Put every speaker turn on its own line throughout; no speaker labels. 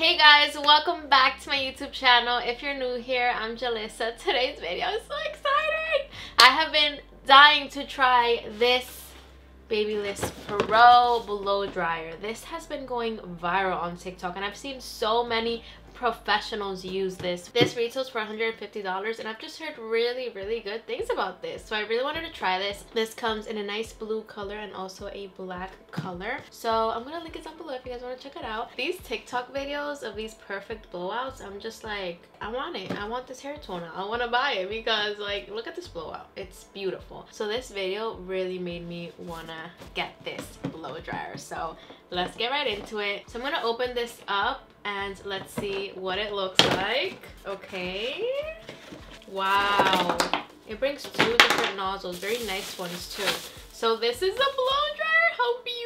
Hey guys, welcome back to my YouTube channel. If you're new here, I'm Julissa. Today's video is so exciting! I have been dying to try this Babyliss Pro Blow Dryer. This has been going viral on TikTok and I've seen so many professionals use this. This retails for $150 and I've just heard really, really good things about this. So I really wanted to try this. This comes in a nice blue color and also a black color. So I'm gonna link it down below if you guys wanna check it out. These TikTok videos of these perfect blowouts, I'm just like, I want it. I want this hair toner. I wanna buy it because like, look at this blowout. It's beautiful. So this video really made me wanna get this blow dryer. So let's get right into it. So I'm gonna open this up and let's see what it looks like. Okay. Wow. It brings two different nozzles, very nice ones too. So this is the blow dryer. How beautiful.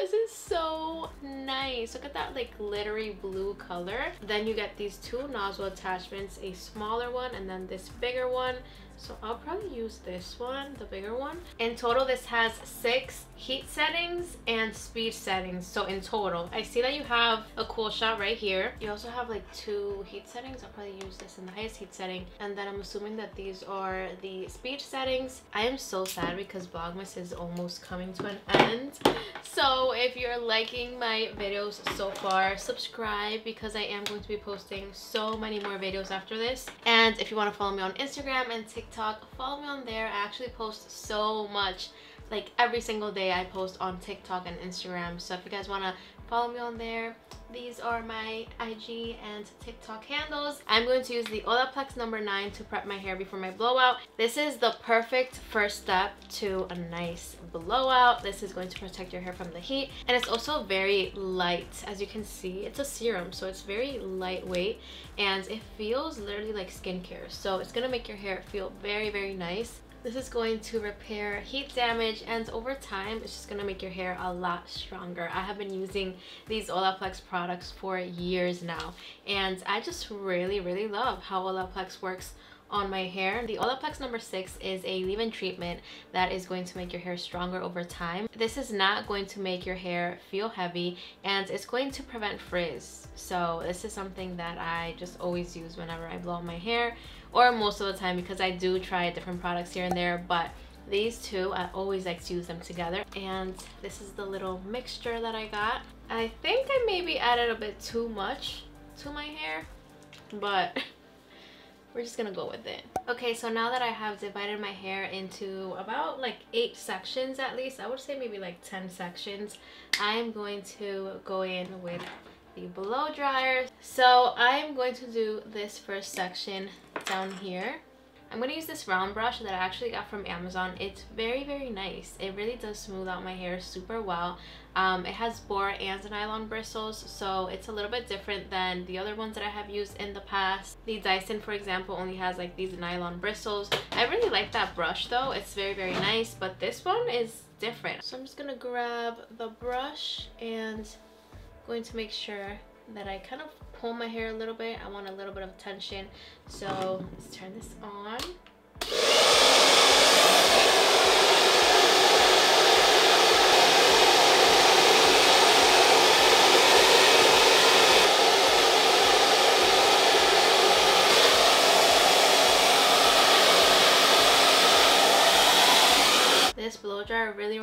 This is so nice. Look at that like glittery blue color. Then you get these two nozzle attachments, a smaller one and then this bigger one. So I'll probably use this one, the bigger one. In total, this has six heat settings and speed settings. So in total, I see that you have a cool shot right here. You also have like two heat settings. I'll probably use this in the highest heat setting. And then I'm assuming that these are the speed settings. I am so sad because Vlogmas is almost coming to an end. So if you're liking my videos so far, subscribe because I am going to be posting so many more videos after this. And if you want to follow me on Instagram and TikTok, TikTok. Follow me on there. I actually post so much. Like every single day I post on TikTok and Instagram. So if you guys want to follow me on there, these are my IG and TikTok handles. I'm going to use the Olaplex number 9 to prep my hair before my blowout. This is the perfect first step to a nice blowout. This is going to protect your hair from the heat. And it's also very light. As you can see, it's a serum, so it's very lightweight. And it feels literally like skincare. So it's going to make your hair feel very, very nice. This is going to repair heat damage and over time it's just going to make your hair a lot stronger. I have been using these Olaplex products for years now and I just really really love how Olaplex works on my hair. The Olaplex number 6 is a leave-in treatment that is going to make your hair stronger over time. This is not going to make your hair feel heavy and it's going to prevent frizz. So this is something that I just always use whenever I blow my hair or most of the time because I do try different products here and there but these two I always like to use them together and this is the little mixture that I got I think I maybe added a bit too much to my hair but we're just gonna go with it okay so now that I have divided my hair into about like eight sections at least I would say maybe like 10 sections I'm going to go in with the blow dryer. So I'm going to do this first section down here. I'm going to use this round brush that I actually got from Amazon. It's very, very nice. It really does smooth out my hair super well. Um, it has boar and nylon bristles, so it's a little bit different than the other ones that I have used in the past. The Dyson, for example, only has like these nylon bristles. I really like that brush though. It's very, very nice, but this one is different. So I'm just going to grab the brush and going to make sure that I kind of pull my hair a little bit. I want a little bit of tension. So let's turn this on. this blow dryer really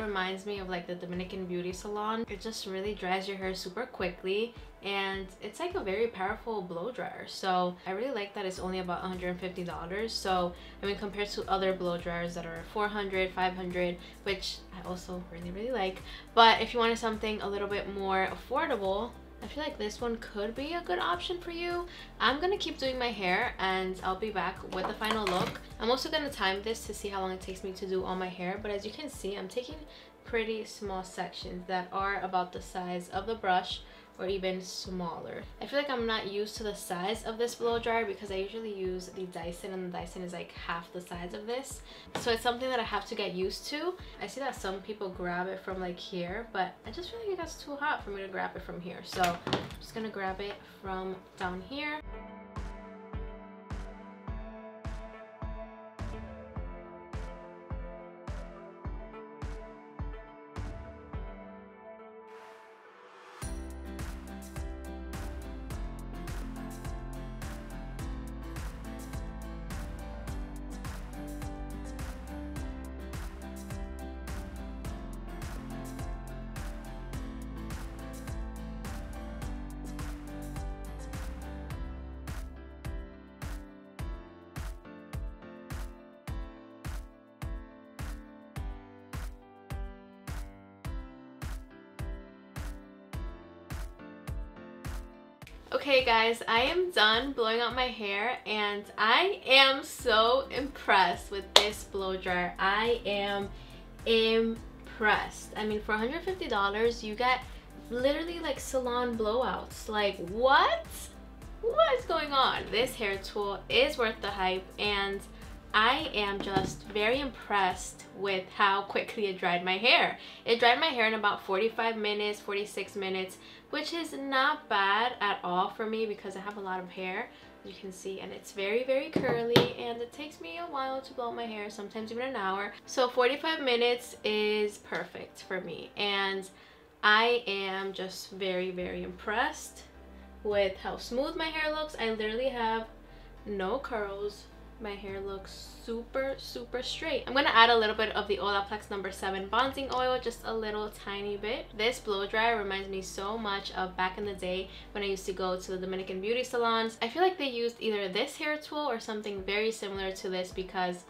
me of like the Dominican beauty salon. It just really dries your hair super quickly and it's like a very powerful blow dryer so I really like that it's only about $150 so I mean compared to other blow dryers that are 400 500 which I also really really like but if you wanted something a little bit more affordable I feel like this one could be a good option for you. I'm to keep doing my hair and I'll be back with the final look. I'm also to time this to see how long it takes me to do all my hair. But as you can see, I'm taking pretty small sections that are about the size of the brush or even smaller. I feel like I'm not used to the size of this blow dryer because I usually use the Dyson and the Dyson is like half the size of this. So it's something that I have to get used to. I see that some people grab it from like here, but I just feel like it gets too hot for me to grab it from here. So I'm just gonna grab it from down here. Okay guys, I am done blowing out my hair and I am so impressed with this blow dryer. I am impressed. I mean, for $150, you get literally like salon blowouts. Like, what? What is going on? This hair tool is worth the hype and I am just very impressed with how quickly it dried my hair. It dried my hair in about 45 minutes, 46 minutes, which is not bad at all for me because I have a lot of hair you can see and it's very very curly and it takes me a while to blow my hair sometimes even an hour. So 45 minutes is perfect for me and I am just very very impressed with how smooth my hair looks. I literally have no curls my hair looks super super straight. I'm gonna add a little bit of the olaplex number seven bonding oil just a little tiny bit. This blow dryer reminds me so much of back in the day when i used to go to the dominican beauty salons. I feel like they used either this hair tool or something very similar to this because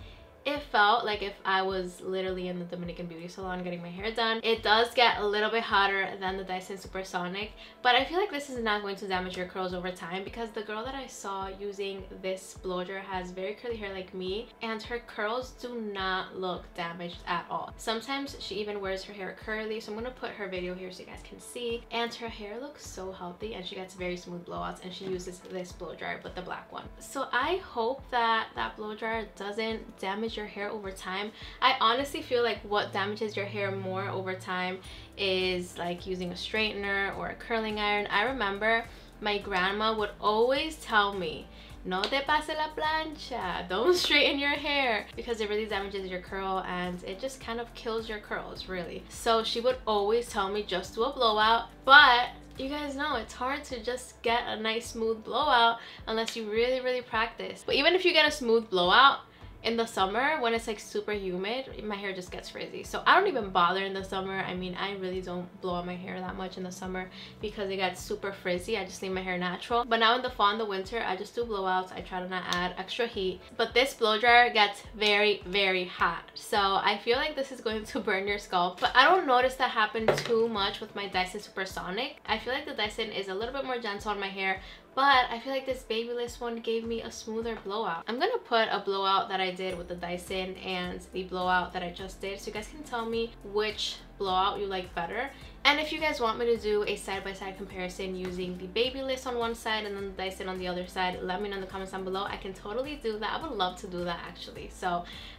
it felt like if I was literally in the Dominican beauty salon getting my hair done. It does get a little bit hotter than the Dyson Supersonic, but I feel like this is not going to damage your curls over time because the girl that I saw using this blow dryer has very curly hair like me and her curls do not look damaged at all. Sometimes she even wears her hair curly, so I'm going to put her video here so you guys can see. And her hair looks so healthy and she gets very smooth blowouts and she uses this blow dryer, but the black one. So I hope that that blow dryer doesn't damage your hair over time. I honestly feel like what damages your hair more over time is like using a straightener or a curling iron. I remember my grandma would always tell me no te pase la plancha don't straighten your hair because it really damages your curl and it just kind of kills your curls really so she would always tell me just do a blowout but you guys know it's hard to just get a nice smooth blowout unless you really really practice but even if you get a smooth blowout in the summer when it's like super humid my hair just gets frizzy. So i don't even bother in the summer. I mean i really don't blow out my hair that much in the summer because it gets super frizzy. I just leave my hair natural. But now in the fall and the winter i just do blowouts. I try to not add extra heat. But this blow dryer gets very very hot. So i feel like this is going to burn your scalp. But i don't notice that happen too much with my dyson supersonic. I feel like the dyson is a little bit more gentle on my hair but I feel like this Babyliss one gave me a smoother blowout. I'm gonna put a blowout that I did with the Dyson and the blowout that I just did so you guys can tell me which blowout you like better and if you guys want me to do a side-by-side -side comparison using the Babyliss on one side and then the Dyson on the other side let me know in the comments down below. I can totally do that. I would love to do that actually. So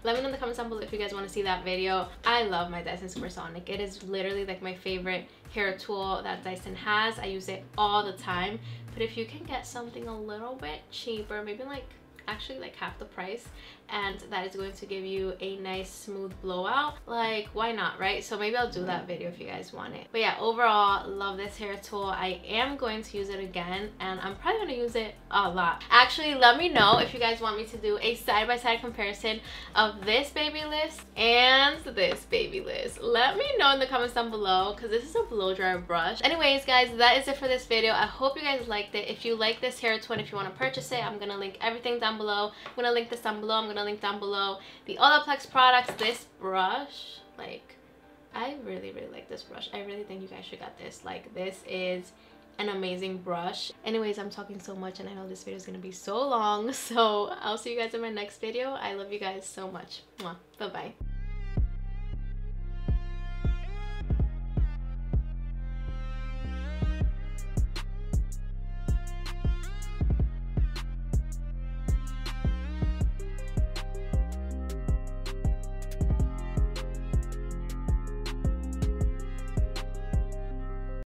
let me know in the comments down below if you guys want to see that video. I love my dyson supersonic it is literally like my favorite hair tool that dyson has. I use it all the time. But if you can get something a little bit cheaper maybe like actually like half the price and that is going to give you a nice smooth blowout. Like why not right? So maybe i'll do that video if you guys want it. But yeah overall love this hair tool. I am going to use it again and i'm probably going to use it a lot. Actually let me know if you guys want me to do a side-by-side -side comparison of this Babyliss and this Babyliss. Let me know in the comments down below because this is a blow dryer brush. Anyways guys that is it for this video. I hope you guys liked it. If you like this hair tool and if you want to purchase it i'm gonna link everything down below. I'm gonna link this down below. I'm gonna gonna link down below the Olaplex products. This brush, like, I really, really like this brush. I really think you guys should get this. Like, this is an amazing brush. Anyways, I'm talking so much and I know this video is gonna be so long. So I'll see you guys in my next video. I love you guys so much. Bye-bye.